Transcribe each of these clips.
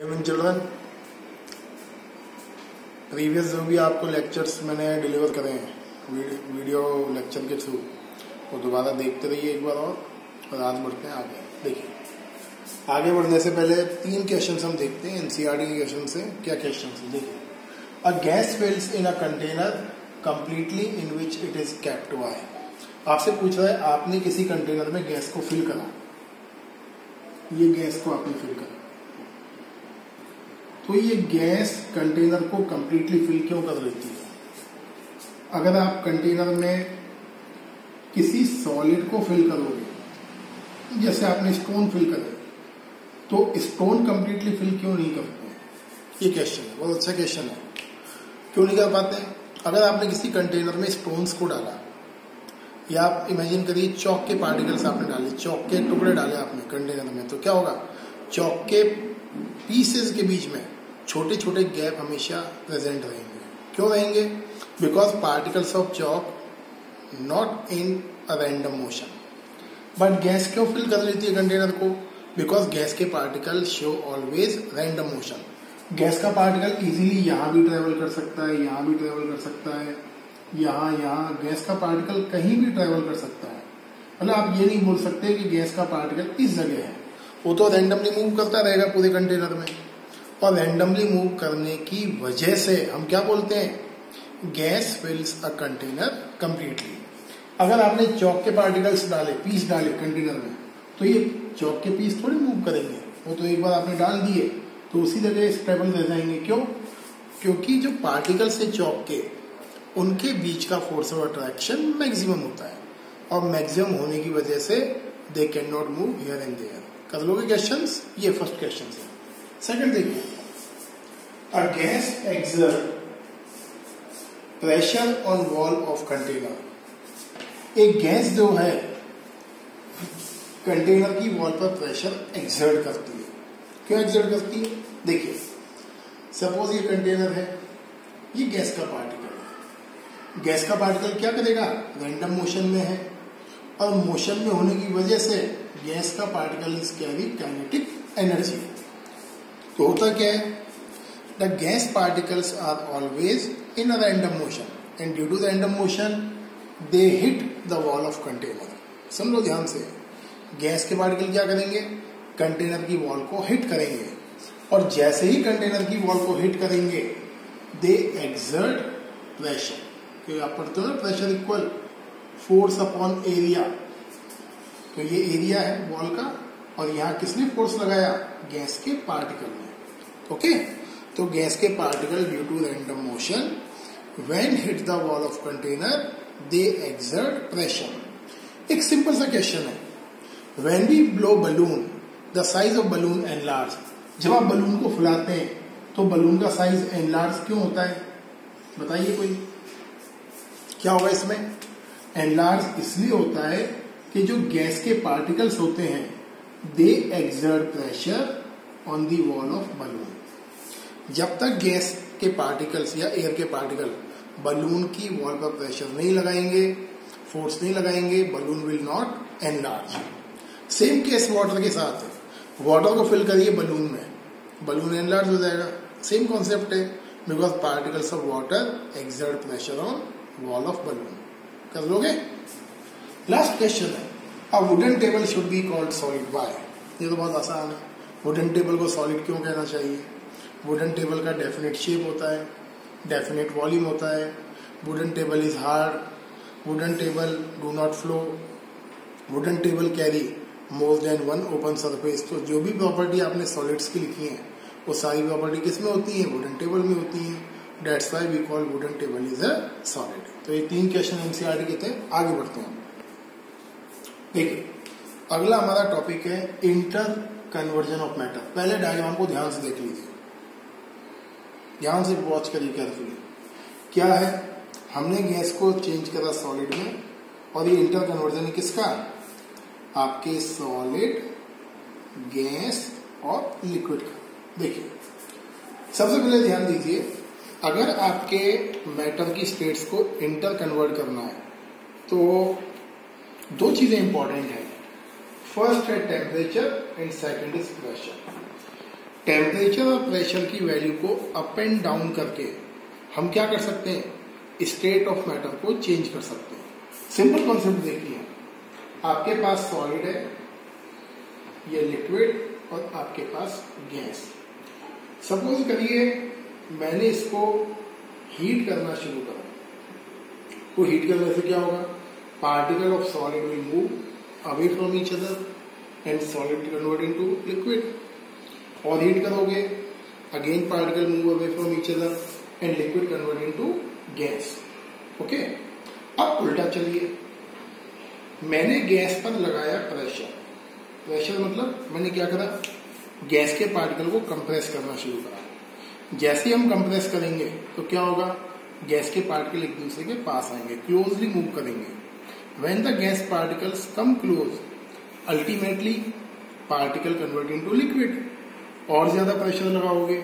Children previous जो भी आपको लेक्चर्स मैंने डिलीवर करे हैं वीडियो लेक्चर के थ्रू वो दोबारा देखते रहिए एक बार और और आज बढ़ते हैं आगे। देखिए, आगे बढ़ने से पहले तीन क्वेश्चन हम देखते हैं एनसीआरटी के क्वेश्चन से, क्या क्वेश्चन है? देखिए a gas fills in a container completely in which it is kept why आपसे पूछ रहा है, आपने किसी कंटेनर में गैस को फिल करा? ये गैस को आपने फिल करा। तो ये गैस कंटेनर को कंप्लीटली फिल क्यों कर लेती है? अगर आप कंटेनर में किसी सॉलिड को फिल करोगे, जैसे आपने स्टोन फिल करे तो स्टोन कंप्लीटली फिल क्यों नहीं करते? ये क्वेश्चन है, बहुत अच्छा क्वेश्चन है। क्यों नहीं कर पाते? अगर आपने किसी कंटेनर में स्टोन्स को डाला, या आप इमेजिन करिए चौक के पार्टिकल्स आपने डाले, चौक के टुकड़े डाले आपने कंटेनर में तो क्या होगा? चौक के पीसेस के बीच में छोटे छोटे गैप हमेशा प्रेजेंट रहेंगे। क्यों रहेंगे? Because particles of chalk not in a random motion but gas क्यों फिल कर लेती है कंटेनर को? बिकॉज़ गैस के particle show always random motion gas का पार्टिकल इजीली यहाँ भी ट्रेवल कर सकता है, यहाँ भी ट्रेवल कर सकता है। यहाँ यहाँ गैस का पार्टिकल कहीं भी ट्रेवल कर सकता है। मतलब आप ये नहीं बोल सकते कि गैस का पार्टिकल इस जगह है। वो तो रैंडमली मूव करता रहेगा पूरे कंटेनर में। और रैंडमली मूव करने की वजह से हम क्या बोलते हैं? Gas fills a container completely अगर आपने चौक के पार्टिकल्स डाले पीस डाले कंटेनर में तो ये चौक के पीस थोड़ी मूव करेंगे। वो तो एक बार आपने डाल दिए तो उसी जगह स्टेबल रह जाएँगे। क्यों? क्योंकि जो पार्टिकल्स है चौक के, उनके बीच का फोर्स ऑफ़ अट्रैक्शन मैक्सिमम होता है। और मैक्सिमम होने की वजह से they can not move here and there कर लोगे क्वेश्चन ये फ़र्स्ट क्वेश्चन है। सेकंड देखिए a gas exert pressure on wall of container एक गैस जो है कंटेनर की वॉल पर प्रेशर एक्सर्ट करती है। क्यों एक्सर्ट करती है? देखिए सपोज़ ये कंटेनर है, ये गैस का पार्टिकल है। गैस का पार्टिकल क्या करेगा? रैंडम मोशन में है। और मोशन में होने की वजह से गैस का particle is carry kinetic energy तो होता क्या है? Gas particles are always in a random motion and due to the random motion, they hit the wall of container. समझो ध्यान से। गैस के पार्टिकल क्या करेंगे? कंटेनर की वॉल को हिट करेंगे। और जैसे ही कंटेनर की वॉल को हिट करेंगे दे एक्सर्ट प्रेशर क्योंकि आप पढ़ते हो ना pressure equal force upon area तो ये एरिया है वॉल का, और यहाँ किसने फोर्स लगाया? गैस के पार्टिकल में ओके तो गैस के particle due to random motion when hit the wall of container they exert pressure एक सिंपल सा क्वेश्चन है। When we blow balloon the size of balloon enlarge जब आप बलून को फुलाते हैं तो बलून का साइज़ एनलार्ज क्यों होता है? बताइए कोई। क्या होगा इसमें? एनलार्ज इसलिए होता है कि जो गैस के पार्टिकल्स होते हैं they exert pressure on the wall of balloon जब तक गैस के पार्टिकल्स या एयर के पार्टिकल बलून की वॉल पर प्रेशर नहीं लगाएँगे फोर्स नहीं लगाएँगे balloon will not enlarge same case water के साथ. है वाटर को फिल करिए बलून में. बलून एनलार्ज हो जाएगा. सेम कॉन्सेप्ट है. Because particles of water exert pressure on wall of balloon कर लोगे? लास्ट क्वेश्चन है। A wooden table should be called solid why ये तो बहुत आसान है। वुडन टेबल को सॉलिड क्यों कहना चाहिए? वुडन टेबल का डेफिनेट शेप होता है। डेफिनेट वॉल्यूम होता है। Wooden table is hard wooden table do not flow wooden table carry more than one open surface तो जो भी प्रॉपर्टी आपने सॉलिड्स की लिखी है, वो सारी प्रॉपर्टी किसमें होती है? वुडन टेबल में होती है। That's why we call wooden table is a solid तो ये तीन क्वेश्चन एनसीआरटी के थे, आगे बढ़ते हैं। देखिए, अगला हमारा टॉपिक है इंटर कन्वर्जन ऑफ़ मैटर पहले डायग्राम को ध्यान से देख लीजिए। ध्यान से वॉच करिए केयरफुली क्या है? हमने गैस को चेंज करा सॉलिड में, और ये इंटर कन्वर्जन है किसका? आपके सॉलिड गैस और लिक्विड का। देखिए, सबसे पहले ध्यान दीजिए अगर आपके मैटर की स्टेट्स को इंटर कन्वर्ट करना है तो दो चीज़ें इंपॉर्टेंट है। फ़र्स्ट है temperature and second is pressure temperature और प्रेशर की वैल्यू को अप एंड डाउन करके हम क्या कर सकते हैं? स्टेट ऑफ़ मैटर को चेंज कर सकते हैं। सिंपल कॉन्सेप्ट देखिए। आपके पास सॉलिड है, ये लिक्विड और आपके पास गैस सपोज़ करिए मैंने इसको हीट करना शुरू करा। तो हीट करने से क्या होगा? Particle of solid will move away from each other and solid convert into liquid और हीट करोगे again particle move away from each other and liquid convert into gas okay अब उल्टा चलिए। मैंने गैस पर लगाया प्रेशर प्रेशर मतलब मैंने क्या करा? गैस के पार्टिकल को कंप्रेस करना शुरू करा। जैसे हम कंप्रेस करेंगे तो क्या होगा? गैस के पार्टिकल एक दूसरे के पास आएँगे क्लोजली मूव करेंगे। When the gas particles come close ultimately particle convert into liquid और ज़्यादा प्रेशर लगाओगे,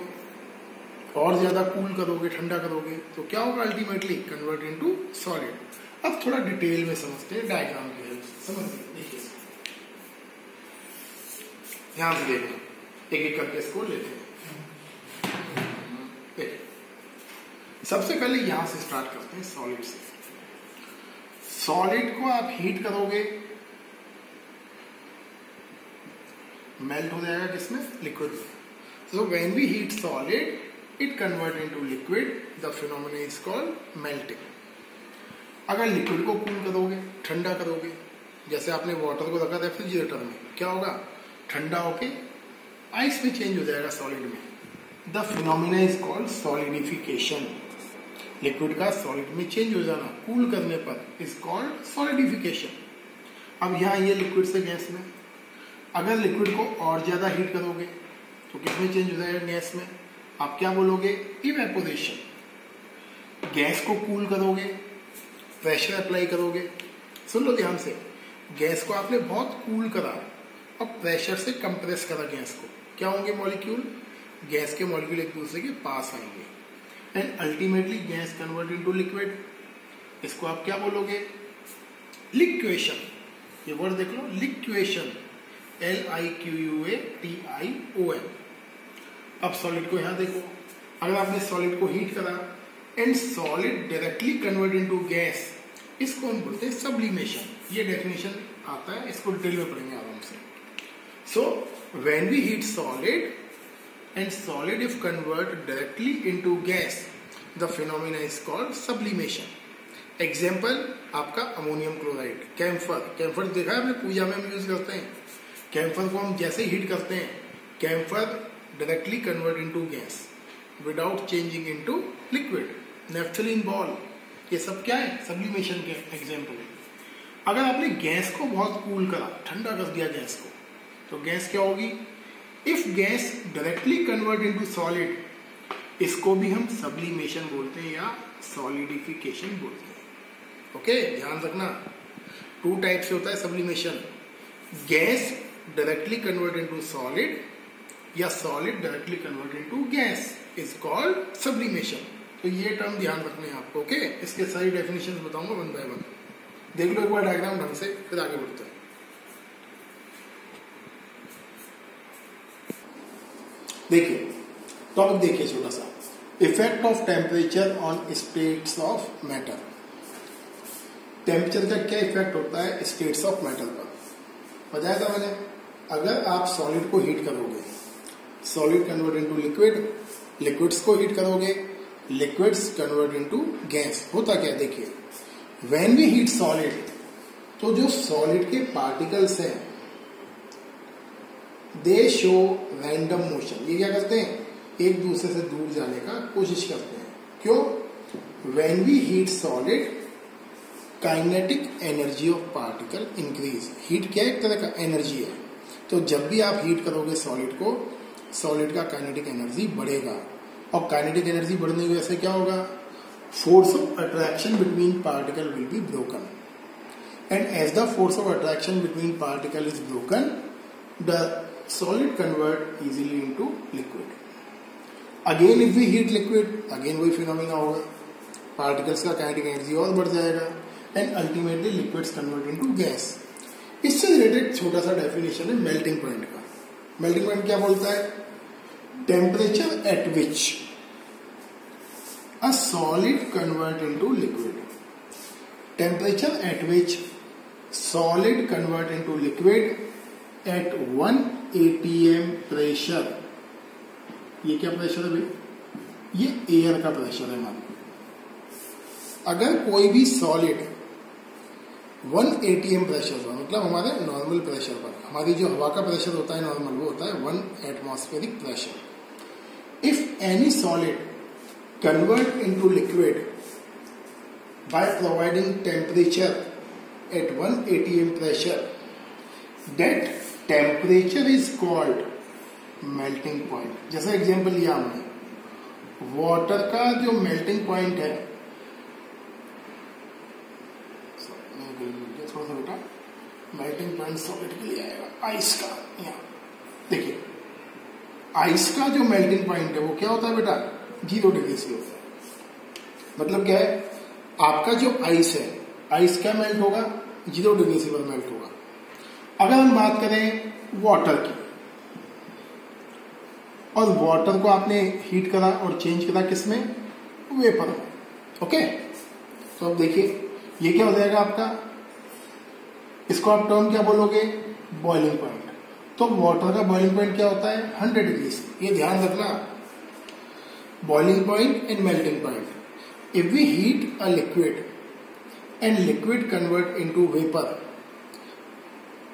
और ज़्यादा कूल करोगे, ठंडा करोगे तो क्या होगा अल्टीमेटली कन्वर्ट इनटू सॉलिड अब थोड़ा डिटेल में समझते हैं डायग्राम की हेल्प समझ देखिए। ध्यान से देखना एक एक करके इसको लेते हैं। सबसे पहले यहाँ से स्टार्ट करते हैं सॉलिड से। सॉलिड को आप हीट करोगे मेल्ट हो जाएगा किसमें? Liquid so when we heat solid it convert into liquid the phenomena is called melting अगर लिक्विड को कूल करोगे, ठंडा करोगे, जैसे आपने वाटर को रखा रेफ्रिजरेटर में, क्या होगा? ठंडा होके आइस में चेंज हो जाएगा सॉलिड में। The phenomena is called solidification liquid का सॉलिड में चेंज हो जाना कूल करने पर इज़ कॉल्ड सॉलिडिफिकेशन अब यहाँ ये लिक्विड से गैस में, अगर लिक्विड को और ज़्यादा हीट करोगे तो किसमें चेंज हो जाएगा गैस में? आप क्या बोलोगे? इवेपोरेशन गैस को कूल करोगे प्रेशर अप्लाई करोगे। सुन लो ध्यान से गैस को आपने बहुत कूल करा और प्रेशर से कंप्रेस करा गैस को। क्या होंगे मॉलिक्यूल गैस के मॉलिक्यूल एक दूसरे के पास आएँगे। And ultimately gas convert into liquid इसको आप क्या बोलोगे? लिक्वेशन ये वर्ड देख लो liquation L I Q U A T I O N अब सॉलिड को यहाँ देखो। अगर आपने सॉलिड को हीट करा and solid directly convert into gas इसको हम बोलते हैं सब्लिमेशन ये डेफिनेशन आता है, इसको डिटेल में पढ़ेंगे आराम से। So when we heat solid and solid if convert directly into gas. The phenomena is called sublimation. Example आपका अमोनियम क्लोराइड कैम्फर कैम्फर देखा है आपने? पूजा में हम यूज़ करते हैं। कैम्फर को हम जैसे हीट करते हैं camphor directly convert into gas without changing into liquid naphthalene ball ये सब क्या है? सब्लिमेशन के एग्ज़ाम्पल अगर आपने गैस को बहुत कूल करा, ठंडा कर दिया गैस को तो गैस क्या होगी? If gas directly convert into solid इसको भी हम सब्लिमेशन बोलते हैं या सॉलिडिफिकेशन बोलते हैं। ओके ध्यान रखना। टू टाइप से होता है sublimation gas directly convert into solid या solid directly convert into gas is called sublimation तो ये टर्म ध्यान रखने हैं आपको ओके इसके सारी डेफिनेशन बताऊँगा वन बाय वन देख लो एक बार डायग्राम ढंग से, फिर आगे बढ़ते हैं। देखिए टॉपिक देखिए छोटा सा। Effect of temperature on states of matter temperature का क्या इफ़ेक्ट होता है स्टेट्स ऑफ़ मैटर पर? बताया था मैंने। अगर आप सॉलिड को हीट करोगे solid convert into liquid liquids को हीट करोगे लिक्विड्स कन्वर्ट इनटू गैस होता क्या देखिए व्हेन वी हीट सॉलिड तो जो सॉलिड के पार्टिकल्स हैं दे शो रैंडम मोशन ये क्या करते हैं? एक दूसरे से दूर जाने का कोशिश करते हैं। क्यों? When we heat solid kinetic energy of particle increase heat क्या एक तरह का एनर्जी है। तो जब भी आप हीट करोगे सॉलिड को सॉलिड का काइनेटिक एनर्जी बढ़ेगा। और काइनेटिक एनर्जी बढ़ने की वजह से क्या होगा? Force of attraction between particle will be broken and as the force of attraction between particle is broken the solid convert easily into liquid. Again, if we heat liquid, again वही phenomena होगा। Particles का kinetic energy और बढ़ जाएगा। And ultimately liquids convert into gas इससे related छोटा सा definition है मेल्टिंग पॉइंट का। मेल्टिंग पॉइंट क्या बोलता है? Temperature at which a solid convert into liquid temperature at which solid convert into liquid at 1 ATM pressure ये क्या प्रेशर है भाई? ये एयर का प्रेशर है मान अगर कोई भी सॉलिड 1 एटीएम प्रेशर पर मतलब हमारे नॉर्मल प्रेशर पर, हमारी जो हवा का प्रेशर होता है नॉर्मल वो होता है one atmospheric pressure if any solid convert into liquid by providing temperature at 1 ATM pressure that temperature is called melting point जैसा एग्जांपल लिया हमने। वाटर का जो मेल्टिंग पॉइंट है, थोड़ा सा बेटा मेल्टिंग पॉइंट सॉलिड के लिए आएगा आइस का देखिए आइस का जो मेल्टिंग पॉइंट है, वो क्या होता है बेटा? ज़ीरो डिग्री से होता है। मतलब क्या है? आपका जो आइस है आइस क्या मेल्ट होगा? ज़ीरो डिग्री से पर मेल्ट होगा। अगर हम बात करें वाटर की, और वाटर को आपने हीट करा और चेंज करा किसमें? वेपर में ओके तो अब देखिए, ये क्या हो जाएगा आपका? इसको आप टर्म क्या बोलोगे? बॉइलिंग पॉइंट तो वाटर का बॉइलिंग पॉइंट क्या होता है? हंड्रेड डिग्री से ये ध्यान रखना। Boiling point and melting point if we heat a liquid and liquid convert into vapour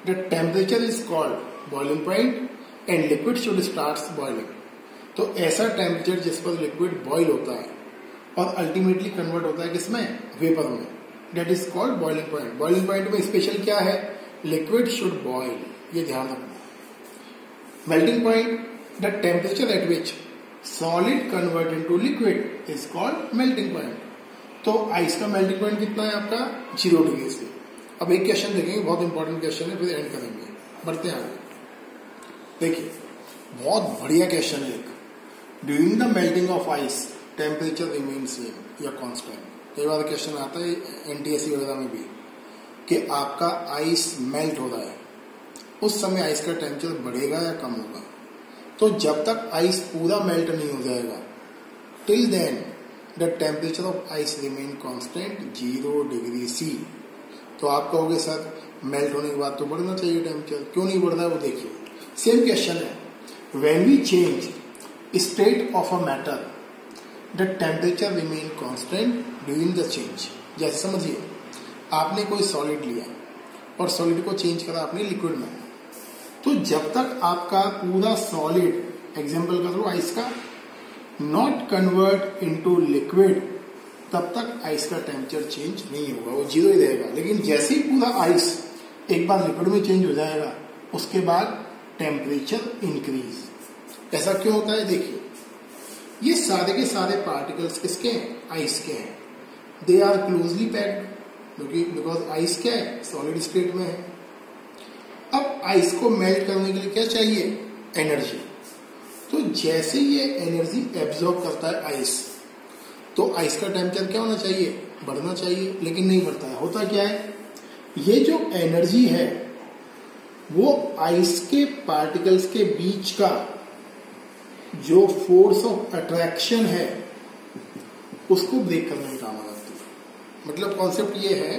the temperature is called boiling point and liquid should start boiling तो ऐसा टेम्परेचर जिस पर लिक्विड बॉइल होता है और अल्टीमेटली कन्वर्ट होता है किसमें? वेपर में. That is called boiling point boiling point में स्पेशल क्या है? लिक्विड शुड बॉइल ये ध्यान रखना। Melting point the temperature at which solid convert into liquid is called melting point तो आइस का मेल्टिंग पॉइंट कितना है आपका? ज़ीरो डिग्री से अब एक क्वेश्चन देखेंगे, बहुत इंपॉर्टेंट क्वेश्चन है, फिर एंड करेंगे। बढ़ते हैं आगे। देखिए, बहुत बढ़िया क्वेश्चन है एक। During the melting of ice temperature remain same या कॉन्स्टेंट कई बार क्वेश्चन आता है एनटीएससी वगैरह में भी, कि आपका आइस मेल्ट हो रहा है। उस समय आइस का टेम्परेचर बढ़ेगा या कम होगा? तो जब तक आइस पूरा मेल्ट नहीं हो जाएगा till then the temperature of ice remain constant zero degree C तो आप कहोगे, सर मेल्ट होने के बाद तो बढ़ना चाहिए टेम्परेचर क्यों नहीं बढ़ रहा है वो देखिए। सेम क्वेश्चन है। When we change state of a matter the temperature remain constant during the change जैसे समझिए, आपने कोई सॉलिड लिया और सॉलिड को चेंज करा आपने लिक्विड में। तो जब तक आपका पूरा सॉलिड एग्ज़ाम्पल कर लो आइस का नॉट कन्वर्ट इनटू लिक्विड तब तक आइस का टेम्परेचर चेंज नहीं होगा, वो ज़ीरो ही रहेगा। लेकिन जैसे ही पूरा आइस एक बार लिक्विड में चेंज हो जाएगा, उसके बाद टेम्परेचर इंक्रीज ऐसा क्यों होता है? देखिए, ये सारे के सारे पार्टिकल्स किसके हैं? आइस के हैं। दे आर क्लोजली पैक्ड क्योंकि बिकॉज़ आइस क्या है? सॉलिड स्टेट में है। अब आइस को मेल्ट करने के लिए क्या चाहिए? एनर्जी तो जैसे ये एनर्जी एब्जॉर्ब करता है आइस तो आइस का टेम्परेचर क्या होना चाहिए? बढ़ना चाहिए, लेकिन नहीं बढ़ता है। होता क्या है? ये जो एनर्जी है, वो आइस के पार्टिकल्स के बीच का जो फोर्स ऑफ़ अट्रैक्शन है, उसको ब्रेक करने में काम आती है। मतलब कॉन्सेप्ट ये है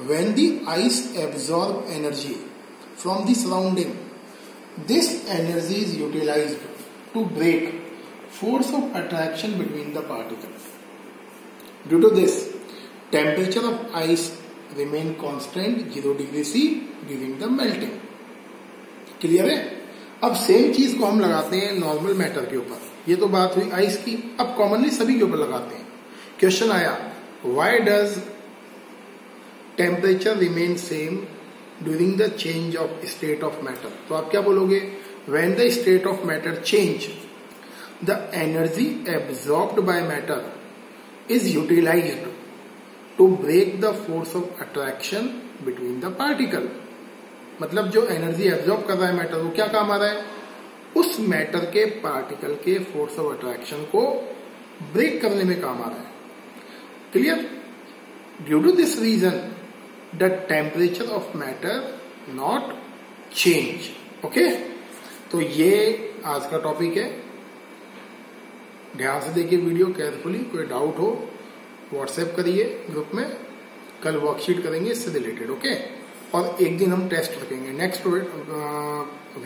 when the ice absorb energy from the surrounding this energy is utilize to break force of attraction between the particle due to this temperature of ice remain constant zero degree C during the melting clear है? अब same चीज़ को हम लगाते हैं normal matter के ऊपर। ये तो बात हुई आइस की। अब कॉमनली सभी के ऊपर लगाते हैं। क्वेश्चन आया why does temperature remain same during the change of state of matter तो आप क्या बोलोगे? When the state of matter change the energy absorb by matter is utilized to break the force of attraction between the particle मतलब जो energy absorb कर रहा है matter वो क्या काम आ रहा है? उस मैटर के पार्टिकल के फोर्स ऑफ़ अट्रैक्शन को ब्रेक करने में काम आ रहा है। Clear due to this reason the temperature of matter not change okay तो ये आज का टॉपिक है। ध्यान से देखिए वीडियो केयरफुली कोई डाउट हो व्हाट्सएप करिए ग्रुप में, कल वर्कशीट करेंगे इससे रिलेटेड ओके और एक दिन हम टेस्ट रखेंगे। नेक्स्ट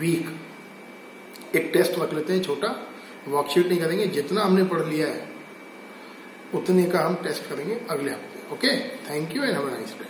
वीक एक टेस्ट रख लेते हैं छोटा वर्कशीट नहीं करेंगे, जितना हमने पढ़ लिया है, उतने का हम टेस्ट करेंगे अगले हफ़्ते okay thank you and have a nice day